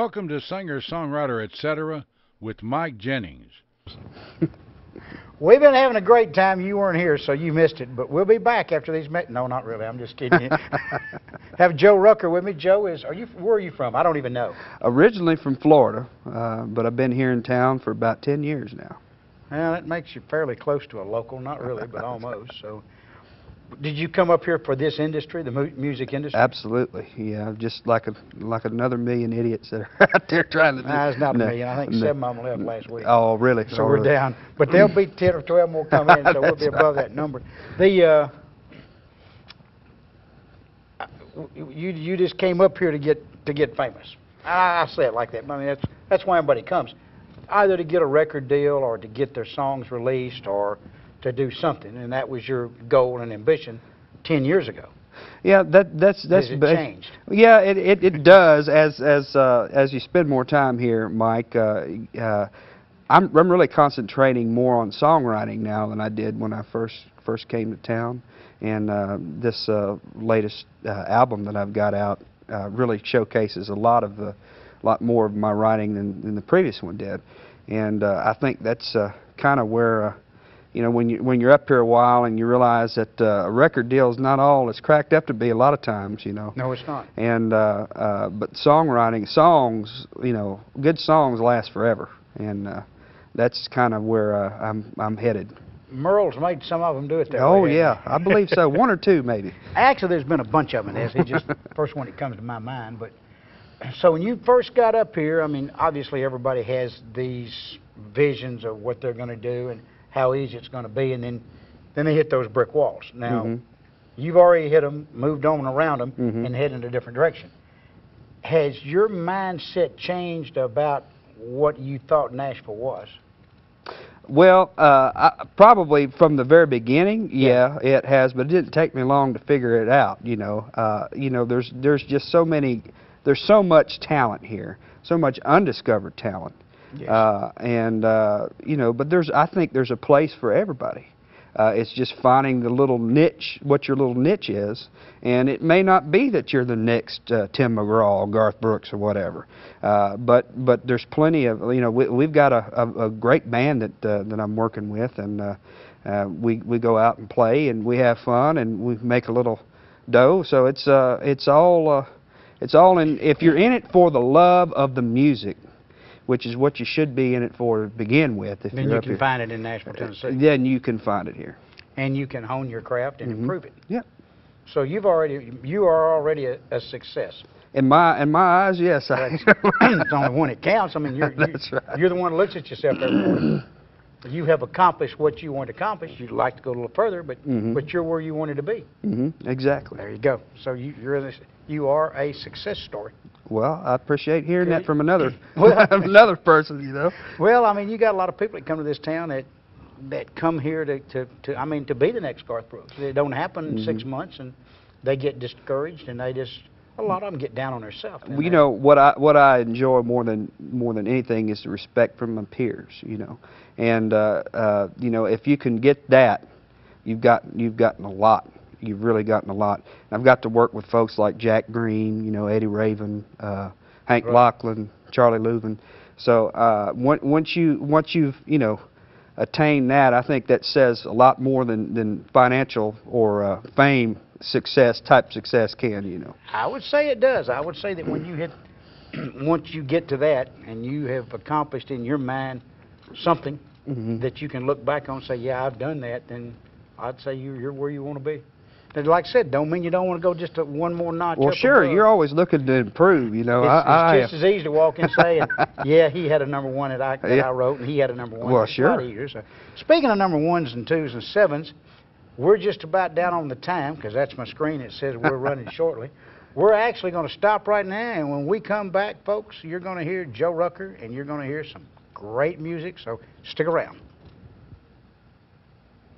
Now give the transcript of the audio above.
Welcome to singer, songwriter, etc. with Mike Jennings. We've been having a great time. You weren't here, so you missed it. But we'll be back after these. Me- no, not really. I'm just kidding you. Have Joe Rucker with me. Joe is. Are you? Where are you from? I don't even know. Originally from Florida, uh, but I've been here in town for about 10 years now. Well, that makes you fairly close to a local. Not really, but almost. So, did you come up here for this industry, the mu- music industry? Absolutely, yeah. Just like a like another million idiots that are out there trying to do. Nah, it's not No, a million. I think no. seven of them left last week. Oh, really? So Oh, we're really? down, but there'll be ten or twelve more come in, so we'll be above right. that number. The uh, you you just came up here to get to get famous. I, I say it like that. I mean that's that's why everybody comes, either to get a record deal or to get their songs released or to do something, and that was your goal and ambition ten years ago. Yeah, that that's that's. Has it changed? Yeah, it it, it does as as uh, as you spend more time here, Mike. Uh, uh, I'm I'm really concentrating more on songwriting now than I did when I first first came to town, and uh, this uh, latest uh, album that I've got out uh, really showcases a lot of the lot more of my writing than, than the previous one did, and uh, I think that's uh, kind of where. Uh, you know, when you when you're up here a while and you realize that uh, a record deal is not all it's cracked up to be a lot of times, you know. No, it's not. And uh, uh, but songwriting, songs, you know, good songs last forever, and uh, that's kind of where uh, I'm I'm headed. Merle's made some of them do it that oh way. hasn't yeah, I believe so. One or two maybe. Actually, there's been a bunch of them. This is just the first one that comes to my mind. But so when you first got up here, I mean, obviously everybody has these visions of what they're going to do and how easy it's going to be, and then then they hit those brick walls. Now, Mhm. you've already hit them, moved on around them, Mhm. and headed in a different direction. Has your mindset changed about what you thought Nashville was? Well, uh, I, probably from the very beginning, yeah, it has, but it didn't take me long to figure it out. You know, uh, you know, there's there's just so many, there's so much talent here, so much undiscovered talent, Yes. uh, and uh, you know, but there's I think there's a place for everybody. Uh, it's just finding the little niche, what your little niche is, and it may not be that you're the next uh, Tim McGraw, Garth Brooks, or whatever. Uh, but but there's plenty of you know we, we've got a, a, a great band that uh, that I'm working with, and we we go out and play and we have fun and we make a little dough. So it's uh it's all uh, it's all in if you're in it for the love of the music, which is what you should be in it for to begin with. If then you're you can here. find it in Nashville, Tennessee, Then you can find it here. and you can hone your craft and Mhm. improve it. Yeah. So you've already you are already a, a success. In my in my eyes, yes. I That's, that's the only one that counts. I mean, you're you, right. you're the one that looks at yourself every morning. You have accomplished what you want to accomplish. You'd like to go a little further, but Mhm. but you're where you wanted to be. hmm Exactly. There you go. So you, you're this, you are a success story. Well, I appreciate hearing Good. that from another Well- another person. You know. Well, I mean, you got a lot of people that come to this town that that come here to, to, to I mean, to be the next Garth Brooks. It don't happen in six Mhm. months, and they get discouraged, and they just a lot of them get down on themselves. Well, you know what I what I enjoy more than more than anything is the respect from my peers. You know, and uh, uh, you know if you can get that, you've got you've gotten a lot. You've really gotten a lot. And I've got to work with folks like Jack Greene, you know, Eddie Raven, uh, Hank Right. Locklin, Charlie Louvin. So uh, on- once you once you've you know attained that, I think that says a lot more than than financial or uh, fame success type success can. You know. I would say it does. I would say that when you hit, once you get to that, and you have accomplished in your mind something Mhm. that you can look back on and say, yeah, I've done that, then I'd say you're, you're where you want to be. And like I said, don't mean you don't want to go just one more notch Well, sure, you're always looking to improve. You know, It's, I, it's just as easy to walk in and say, yeah, he had a number one that I, that Yeah. I wrote, and he had a number one. Well, It's a lot sure. So, speaking of number ones and twos and sevens, we're just about down on the time because that's my screen that says we're running shortly. We're actually going to stop right now, and when we come back, folks, you're going to hear Joe Rucker, and you're going to hear some great music. So stick around.